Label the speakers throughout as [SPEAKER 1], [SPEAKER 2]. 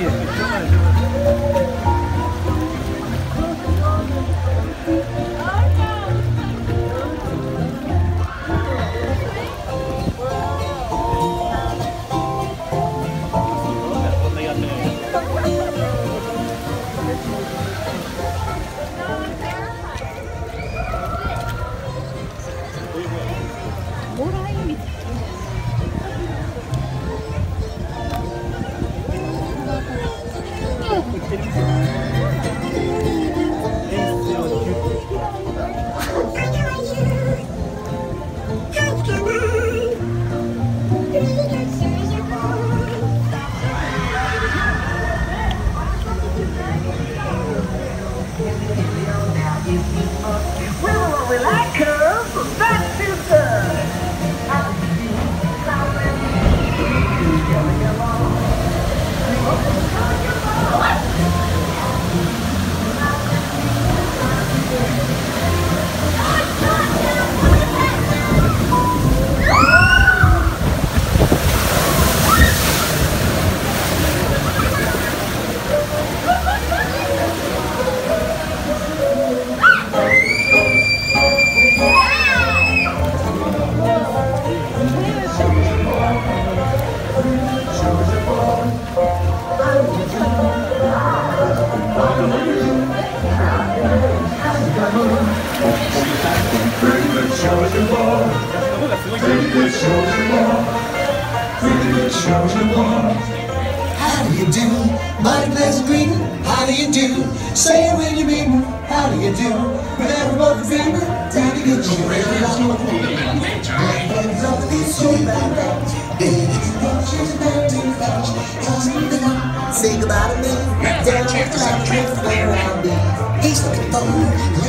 [SPEAKER 1] такие.
[SPEAKER 2] How do you do? Mighty pleasant greeting. How do you do? Say it when you meet me. How do you do? With fever, time to get you ready. Hands up these sweet back Say goodbye to me. Down the line, drift around me. He's looking for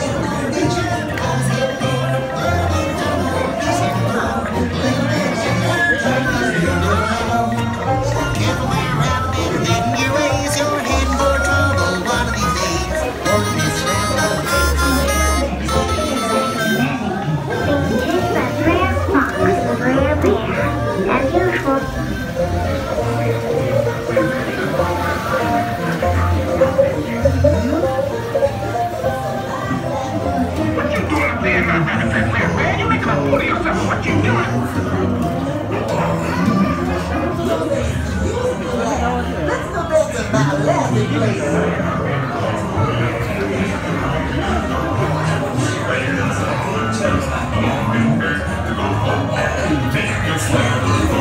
[SPEAKER 2] Christmas.